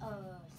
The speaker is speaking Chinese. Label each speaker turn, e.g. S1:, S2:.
S1: 二